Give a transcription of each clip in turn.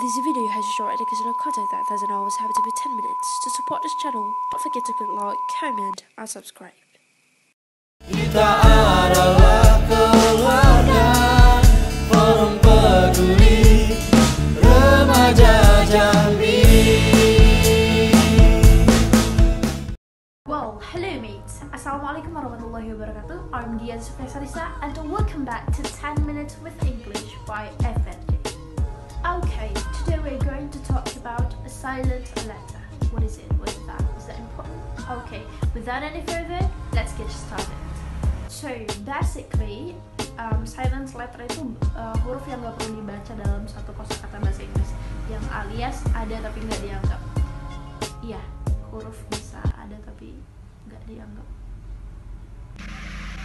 This video has a short educational content that doesn't always have to be 10 minutes. To support this channel, don't forget to click like, comment, and subscribe. Well, hello mates. Assalamualaikum warahmatullahi wabarakatuh. I'm Dian Sufesarisa and welcome back to 10 Minutes with English by FNJ. Okay, today we're going to talk about a silent letter. What is it? What is that? Is that important? Okay, without any further, let's get started. So, basically, um, silent letter itu uh, huruf yang nggak perlu dibaca dalam satu kosakata bahasa Inggris, yang alias ada tapi nggak dianggap. Iya, huruf bisa ada tapi nggak dianggap.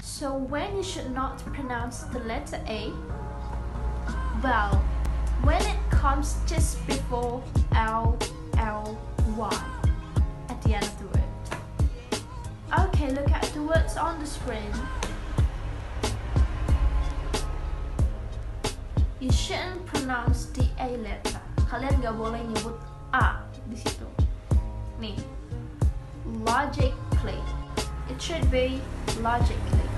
So when you should not pronounce the letter A, well, when it comes just before L L Y at the end of the word. Okay, look at the words on the screen. You shouldn't pronounce the A letter. Kalian nggak boleh nyebut A di situ. Nih, logically. It should be logically.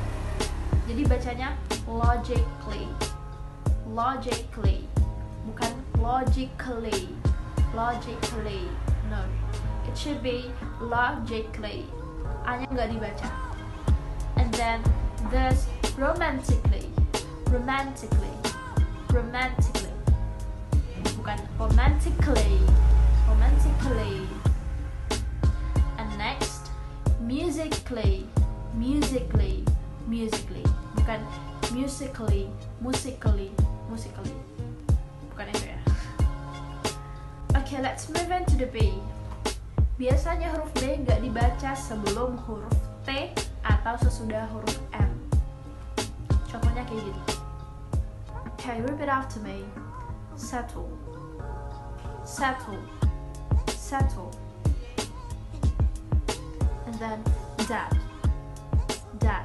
Jadi bacanya logically. Logically. Bukan logically. Logically. No. It should be logically. A-nya nggak dibaca. And then there's romantically. Romantically. Romantically. Bukan romantically. Romantically. And next, musically, musically, musically. Bukan musically, musically, musically. Let's move on to the B. Biasanya huruf B nggak dibaca sebelum huruf T atau sesudah huruf M. Contohnya kayak gini. Okay, repeat after me. Settle. Settle. Settle and then dad, dad,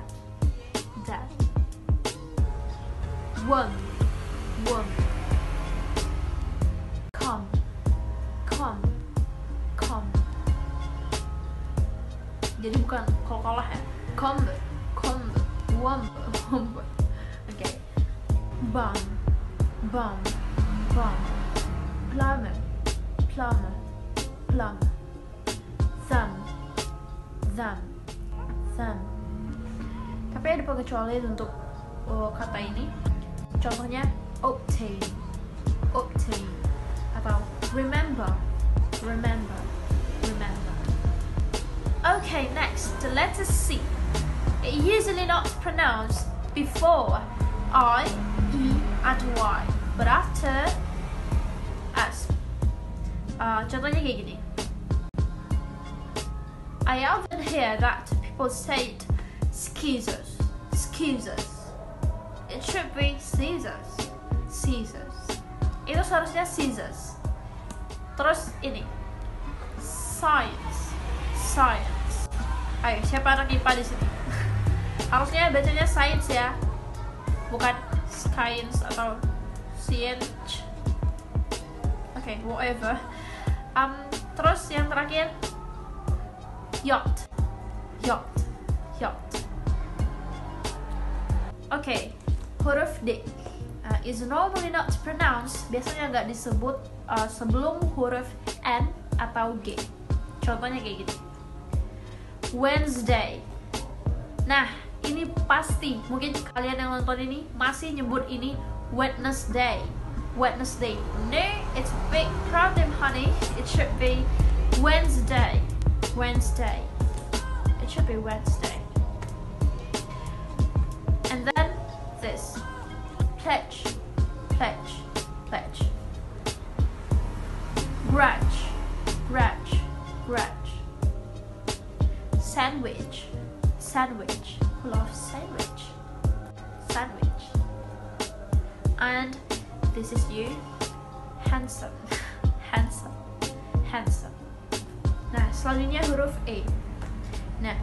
dad. One, one. Jadi bukan kol-kolah ya. Come, come, wumb, wumb. Okay. Bum, bum, bum. Plumber, plumber, plumber. Thumb, them, them. Tapi ada pengecualian untuk uh, kata ini. Contohnya obtain, obtain, atau remember, remember. Okay, next the letter C. It usually not pronounced before I, E, and Y, but after S. Uh, kayak gini. I often hear that people say it scissors, scissors. It should be scissors, scissors. Itu seharusnya scissors. Terus ini science, science. Ayo, siapa anak IPA di sini? Harusnya bacanya science ya, bukan science atau science. Oke, okay, whatever. Um, terus yang terakhir? Yacht. Yacht. Yacht. Okay huruf D. Uh, is normally not pronounced. Biasanya nggak disebut uh, sebelum huruf N atau G. Contohnya kayak gini Wednesday nah ini pasti mungkin kalian yang nonton ini masih nyebut ini Wednesday Wednesday no it's big problem honey it should be Wednesday Wednesday. It should be Wednesday. And then this. Pledge. Pledge. Pledge. Grudge. Grudge. Grudge. Sandwich. Sandwich. Who loves sandwich? Sandwich. And this is you. Handsome. Handsome. Handsome. Nah, selanjutnya huruf E. Nah,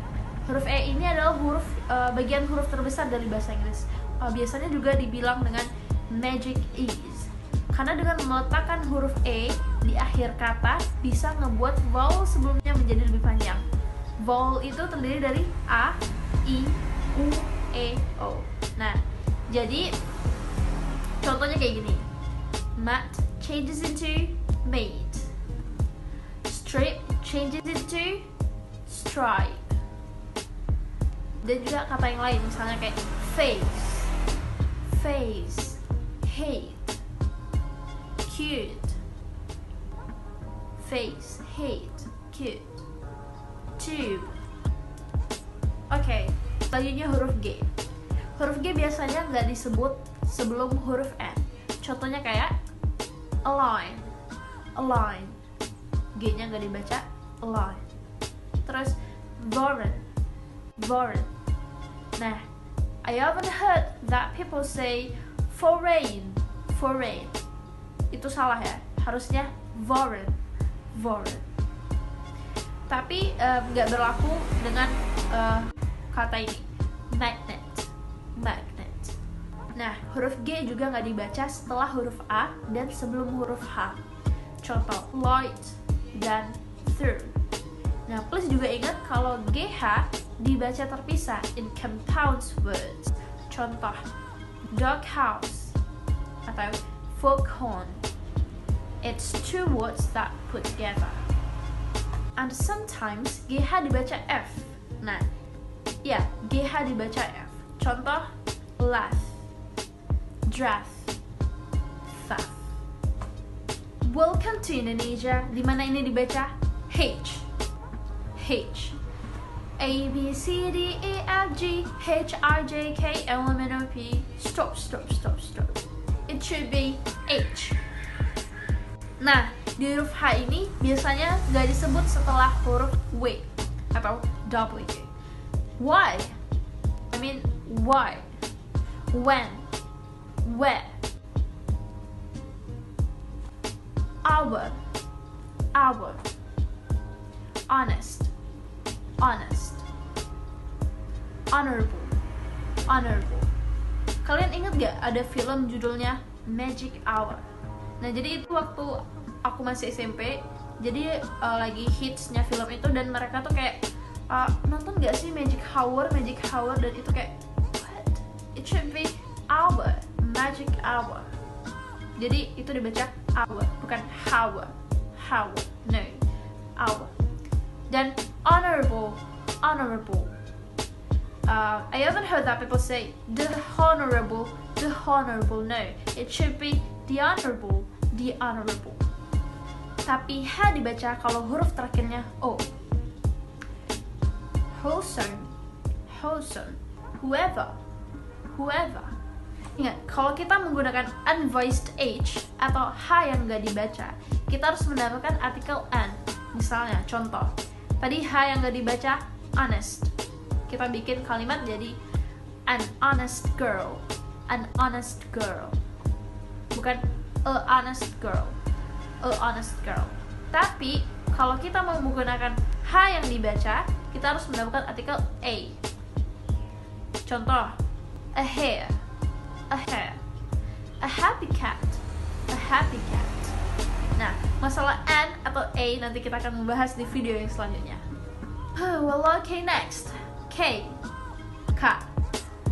huruf E ini adalah huruf uh, bagian huruf terbesar dari bahasa Inggris. Uh, biasanya juga dibilang dengan magic ease. Karena dengan meletakkan huruf E di akhir kata bisa ngebuat vowel sebelumnya menjadi lebih panjang. Vowel itu terdiri dari A, I, U, E, O. Nah, jadi contohnya kayak gini. Mat changes into made. Strip changes into stripe. Dan juga kata yang lain misalnya kayak face, face, hate, cute, face, hate, cute, tube. Oke, selanjutnya huruf G. Huruf G biasanya nggak disebut sebelum huruf N. Contohnya kayak align, align. G-nya nggak dibaca align. Terus foreign, foreign. Nah, I haven't heard that people say foreign, foreign. Itu salah ya. Harusnya foreign, foreign. Tapi em, nggak berlaku dengan eh, kata ini magnet, magnet. Nah, huruf G juga nggak dibaca setelah huruf A dan sebelum huruf H. Contoh light dan through. Nah, please juga ingat kalau GH dibaca terpisah in compound words. Contoh, dog house atau foghorn. It's two words that put together. And sometimes GH dibaca F. Nah, ya, GH dibaca F. Contoh, laugh, draft, theft. Welcome to Indonesia, di mana ini dibaca H. H. A B C D E F G H I J K L M N O P. Stop, stop, stop, stop. It should be H. Nah, di huruf H ini biasanya nggak disebut setelah huruf W atau W. Why? I mean, why? When? Where? Our. Our. Honest. Honest. Honorable. Honorable. Kalian inget gak ada film judulnya Magic Hour? Nah jadi itu waktu aku masih SMP, jadi uh, lagi hitsnya film itu dan mereka tuh kayak uh, nonton gak sih Magic Hour, Magic Hour dan itu kayak what? It should be hour, Magic Hour. Jadi itu dibaca hour, bukan hour, hour, no, hour. Dan honorable, honorable. Uh, I haven't heard that people say the honorable, the honorable. No, it should be the honorable, the honorable. Tapi H dibaca kalau huruf terakhirnya O. Wholesome, wholesome, whoever, whoever. Ingat, kalau kita menggunakan unvoiced H atau H yang nggak dibaca, kita harus menambahkan artikel N. Misalnya, contoh, tadi H yang nggak dibaca, honest. Kita bikin kalimat jadi an honest girl, an honest girl. Bukan a honest girl, a honest girl. Tapi, kalau kita mau menggunakan H yang dibaca, kita harus menambahkan artikel A. Contoh, a hair, a hair, a happy cat, a happy cat. Nah, masalah N atau A nanti kita akan membahas di video yang selanjutnya. well, okay, next. K. K.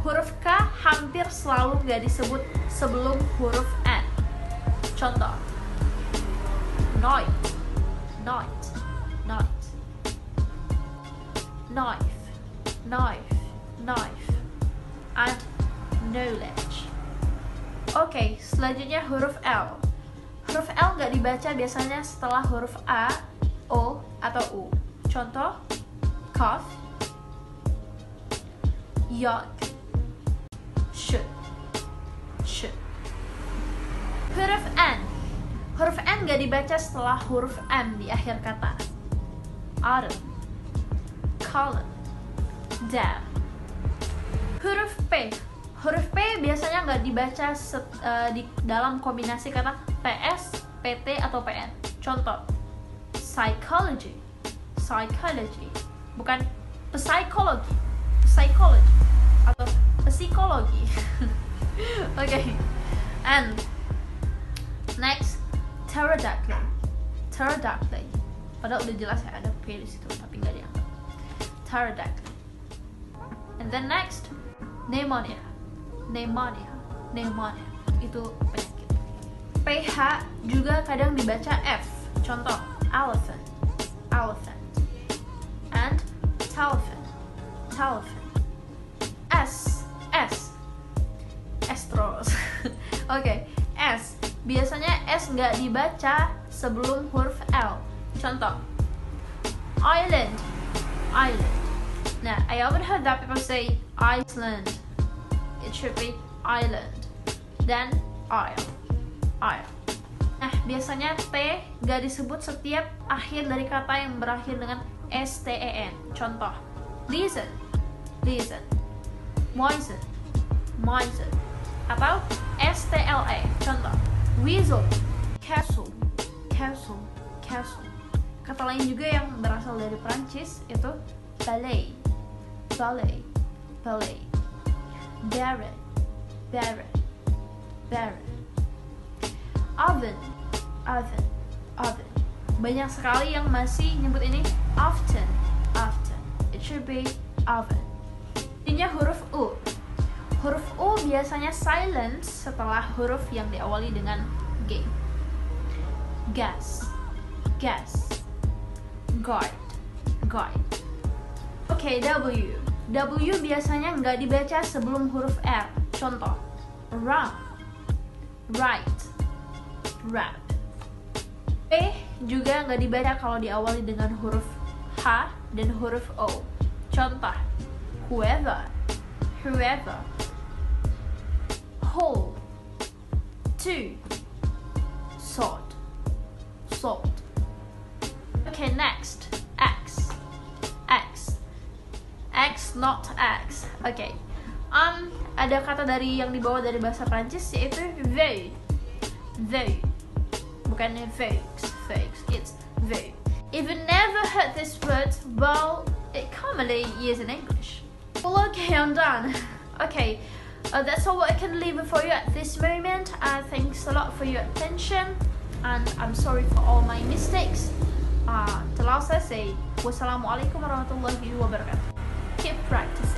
Huruf K hampir selalu nggak disebut sebelum huruf. Contoh. Night. Night. Night. Knife. Knife. Knife. And knowledge. Oke, selanjutnya huruf L. Huruf L nggak dibaca biasanya setelah huruf A, O, atau U. Contoh, cough, yacht, Huruf N. Huruf N nggak dibaca setelah huruf M di akhir kata. Autumn, column, dam. Huruf P. Huruf P biasanya nggak dibaca set- eh, di dalam kombinasi kata PS, PT, atau PN. Contoh, psychology, psychology, bukan psikologi, psychology atau psikologi. Oke, and Next, pterodactyl. Pterodactyl. Padahal udah jelas ya ada P di situ, tapi nggak dianggap. Pterodactyl. And then next, pneumonia. Pneumonia. Pneumonia. Itu penyakit. PH juga kadang dibaca F. Contoh, elephant. Elephant. And telephone. Telephone. S. S. S terus. Oke, S. Biasanya S nggak dibaca sebelum huruf L. Contoh, island, island. Nah, I often heard that people say Iceland. It should be island. Then isle, isle. Nah, biasanya T nggak disebut setiap akhir dari kata yang berakhir dengan S-T-E-N. Contoh, listen, listen, moisten, moisten. Atau S-T-L-E. Contoh, weasel, castle, castle, castle. Kata lain juga yang berasal dari Prancis itu ballet, ballet, ballet. Barret, barret, barret. Oven, oven, oven. Banyak sekali yang masih nyebut ini often, often. It should be oven. Intinya huruf U. Huruf U biasanya silent setelah huruf yang diawali dengan G. Gas, gas. Guard, guard. Oke, W. W biasanya nggak dibaca sebelum huruf R. Contoh, run, right, rap. P juga nggak dibaca kalau diawali dengan huruf H dan huruf O. Contoh, whoever, whoever. Whole, two, salt, salt. Okay, next, X, X, X not X. Okay. Um, ada kata dari yang dibawa dari bahasa Prancis yaitu veille, veille. Bukan vaux, vaux. It's veille. If you never heard this word, well, it commonly used in English. Well, okay, I'm done. Okay, uh, that's all I can leave for you at this moment. Uh, thanks a lot for your attention, and I'm sorry for all my mistakes. Uh, till I say, wassalamualaikum warahmatullahi wabarakatuh. Keep practicing.